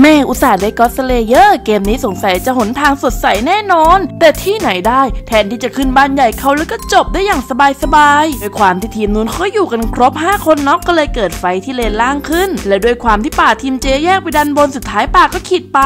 แม่อุตส่าห์ได้ Dark Slayer เกมนี้สงสัยจะหนทางสดใสแน่นอน แต่ที่ไหนได้แทนที่จะขึ้นบ้านใหญ่เขาแล้วก็จบได้อย่างสบายๆด้วยความที่ทีมนู้นเขาอยู่กันครบ 5 คนน็อกก็เลยเกิด fight ที่เลนล่างขึ้น และด้วยความที่ป่าทีมเจแยกไปดันบนสุดท้ายป่าก็ขิตไป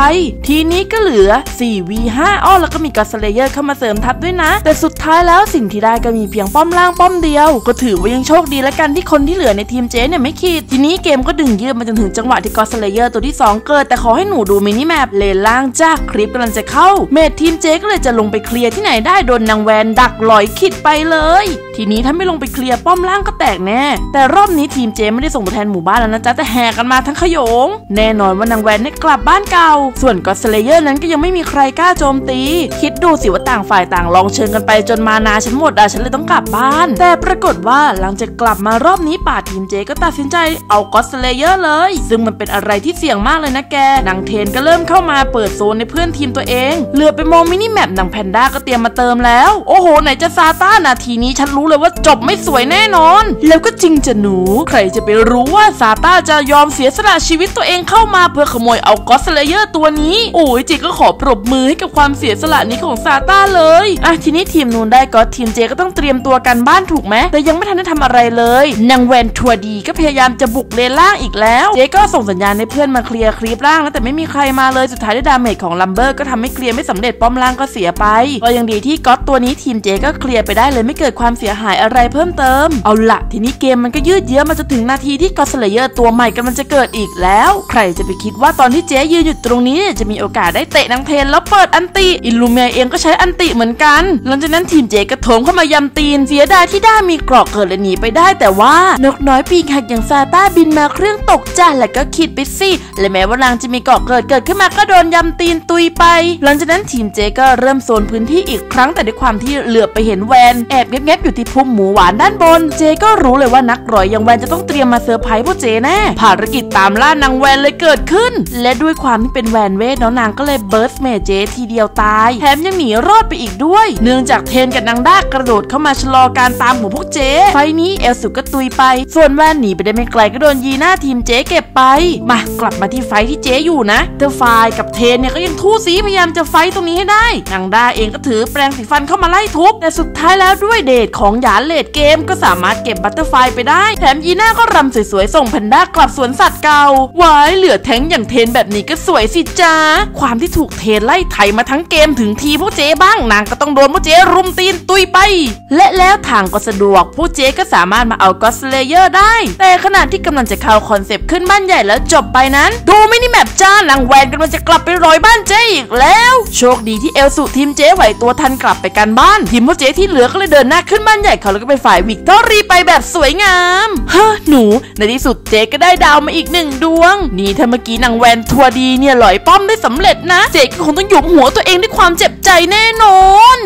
ทีนี้ก็เหลือ 4v5 อ้อแล้วก็มี Dark Slayer เข้ามาเสริมทัพด้วยนะ แต่สุดท้ายแล้วสิ่งที่ได้ก็มีเพียงป้อมล่างป้อมเดียว ก็ถือว่ายังโชคดีแล้วกันที่คนที่เหลือในทีมเจเนี่ยไม่ขิตทีนี้เกมก็ดึงยืดมาจนถึงจังหวะที่ Dark Slayer ตัวที่ 2 เกิดแต่ขอให้หนูดู minimap เลนล่างจ้า creep กำลังจะเข้า mage ทีมเจก็เลยจะลงไปเคลียร์ที่ไหนได้โดนนางแวนดักลอยขิตไปเลย ทีนี้ถ้าไม่ลงไปเคลียร์ป้อมล่างก็แตกแน่ แต่รอบนี้ทีมเจไม่ได้ส่งตัวแทนหมู่บ้านแล้วนะจ๊ะแต่แห่กันมาทั้งขโยง แน่นอนว่านางแวนเนี่ยกลับบ้านเก่า ส่วน Dark Slayer นั้นก็ยังไม่มีใครกล้าโจมตี คิดดูสิว่าต่างฝ่ายต่างลองเชิงกันไปจน mana ฉันหมดอะฉันเลยต้องกลับบ้าน แต่ปรากฏว่าหลังจากกลับมารอบนี้ป่าทีมเจก็ตัดสินใจเอา Dark Slayer เลย ซึ่งมันเป็นอะไรที่เสี่ยงมากเลยนะแกนางเทนก็เริ่มเข้ามาเปิดโซนในเพื่อนทีมตัวเอง เหลือบไปมอง minimap นางแพนด้าก็เตรียมมาเติมแล้ว โอ้โห ไหนจะซาต้านาทีนี้ฉันรู้เลยว่าจบไม่สวยแน่นอน แล้วก็จริงจ้ะหนู ใครจะไปรู้ว่าซาต้าจะยอมเสียสละชีวิตตัวเองเข้ามาเพื่อขโมยเอา Dark Slayer ตัวนี้ โอ้ยจิก็ขอปรบมือให้กับความเสียสละนี้ของซาต้าเลยอะทีนี้ทีมนู้นได้ก็ทีมเจก็ต้องเตรียมตัวกันบ้านถูกไหมแต่ยังไม่ทันได้ทำอะไรเลยนางแวนทัวดีก็พยายามจะบุกเลนล่างอีกแล้ว เจก็ส่งสัญญาณให้เพื่อนมาเคลียร์ creep ล่างแล้วแต่ไม่มีใครมาเลยสุดท้ายด้วย damage ของลัมเบอร์ก็ทำให้เคลียร์ไม่สำเร็จป้อมล่างก็เสียไปก็ยังดีที่ก็อตตัวนี้ทีมเจก็เคลียร์ไปได้เลยไม่เกิดความเสียหายอะไรเพิ่มเติม เอาละทีนี้เกมมันก็ยืดเยื้อมาจนถึงนาทีที่ Dark Slayer ตัวใหม่กำลังจะเกิดอีกแล้ว ใครจะไปคิดว่าตอนที่เจยืนอยู่ตรงนี้จะมีโอกาสได้เตะนางเทนแล้วเปิด ulti อิลูเมียเองก็ใช้ ulti เหมือนกันหลังจากนั้นทีมเจก็โถมเข้ามายำตีนเสียดายที่ด้ามีเกราะเกิดเลยหนีไปได้แต่ว่านกน้อยปีกหักอย่างซาต้าบินมาเครื่องตกจ้าแล้วก็คิดไปสิและแม้ว่านางจะมีเกราะเกิดเกิดขึ้นมาก็โดนยำตีนตุยไป หลังจากนั้นทีมเจก็เริ่มโซนพื้นที่อีกครั้งแต่ด้วยความที่เหลือบไปเห็นแวนแอบแงบๆอยู่ที่พุ่มหมูหวานด้านบน เจก็รู้เลยว่านักร้อยอย่างแวนจะต้องเตรียมมาเซอร์ไพรส์พวกเจแน่ภารกิจตามล่านางแวนเลยเกิดขึ้น และด้วยความที่เป็นแวนเวทเนาะนางก็เลย burst damage ทีเดียวตายแถมยังหนีรอดไปอีกด้วย เนื่องจากเทนกับนางด้ากระโดดเข้ามาชะลอการตามของพวกเจfight นี้เอลสุก็ตุยไป ส่วนแวนหนีไปได้ไม่ไกลก็โดนยีน่าทีมเจเก็บไป มากลับมาที่ fight ที่เจ๊อยู่นะ Butterfly กับเทนเนี่ยก็ยังทู่ซี้พยายามจะ fight ตรงนี้ให้ได้นางด้าเองก็ถือแปรงสีฟันเข้ามาไล่ทุบ แต่สุดท้ายแล้วด้วย damage ของหยาน late game ก็สามารถเก็บ Butterfly ไปได้ แถมยีน่าก็รำสวยๆส่งแพนด้ากลับสวนสัตว์เก่าวายเหลือแท้งอย่างเทนแบบนี้ก็สวยสิจ้าความที่ถูกเทนไล่ไถมาทั้งเกมถึงทีพวกเจ๊บ้างนางก็ต้องโดนพวกเจ๊รุมตีนตุยไป และแล้วทางก็สะดวกพวกเจ๊ก็สามารถมาเอา Dark Slayer ได้ แต่ขณะที่กำลังจะเข้าคอนเซปต์ขึ้นบ้านใหญ่แล้วจบไปนั้น ดู minimap จ้านางแวนกำลังจะกลับไปลอยบ้านเจ๊อีกแล้ว โชคดีที่เอลสุทีมเจ๊ไหวตัวทันกลับไปกันบ้านทีมพวกเจ๊ที่เหลือก็เลยเดินหน้าขึ้นบ้านใหญ่เขาแล้วก็ไปฝ่าย victory ไปแบบสวยงามเฮ้อหนูในที่สุดเจ๊ก็ได้ดาวมาอีกหนึ่งดวง นี่ถ้าเมื่อกี้นางแวนทัวดีเนี่ยหลอยป้อมได้สำเร็จนะ เจ๊ก็คงต้องหยุมหัวตัวเองด้วยความเจ็บใจแน่นอน